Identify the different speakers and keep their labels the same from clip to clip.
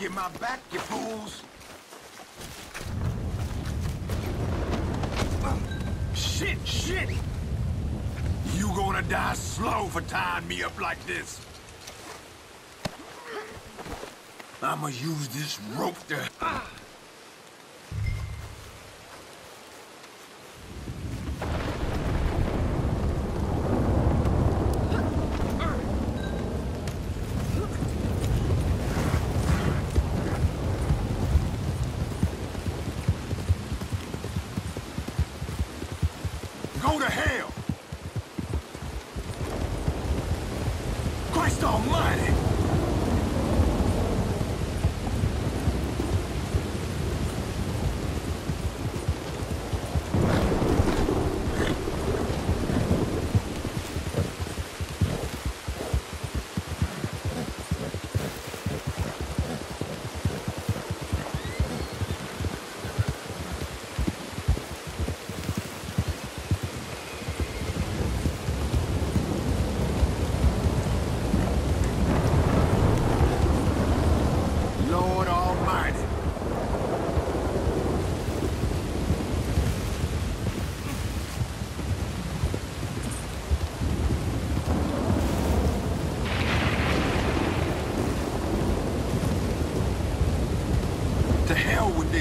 Speaker 1: Get my back, you fools! Shit, shit! You gonna die slow for tying me up like this. I'ma use this rope to... Go to hell! Christ almighty!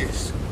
Speaker 1: Hell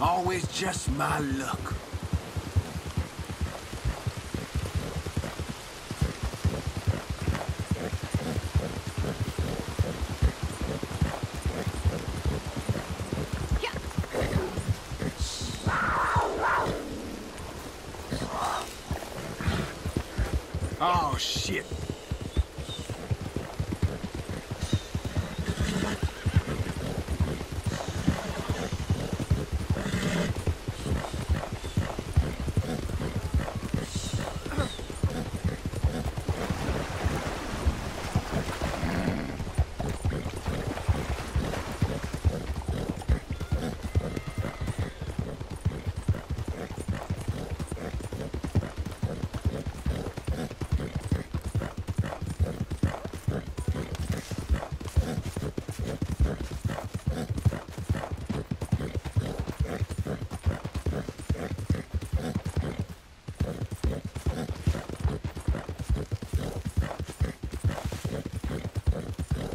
Speaker 1: Always just my luck. Oh, shit.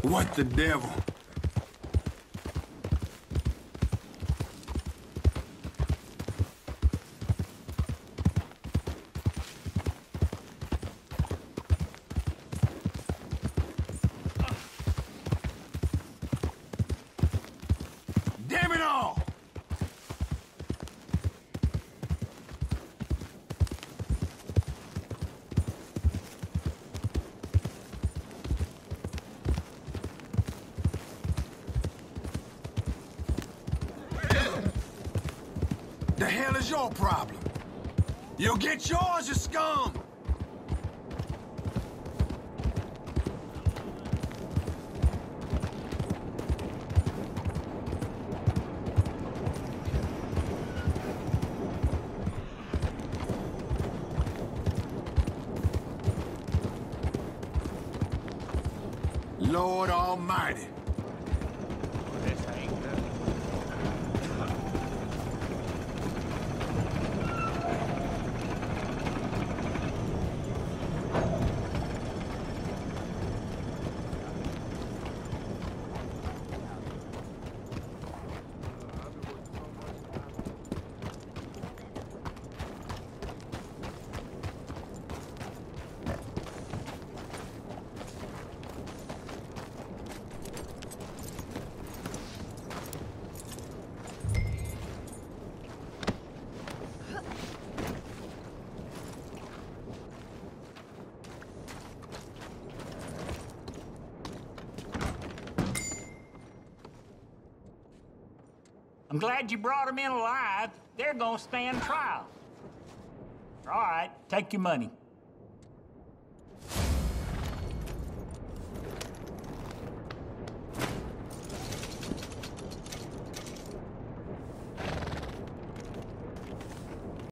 Speaker 1: What the devil? The hell is your problem? You'll get yours, you scum! Lord Almighty.
Speaker 2: I'm glad you brought them in alive. They're gonna stand trial. All right, take your money.